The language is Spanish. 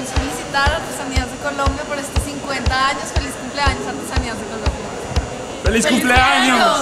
queremos felicitar a Artesanías de Colombia por estos 50 años. Feliz cumpleaños, Artesanías de Colombia. ¡Feliz cumpleaños!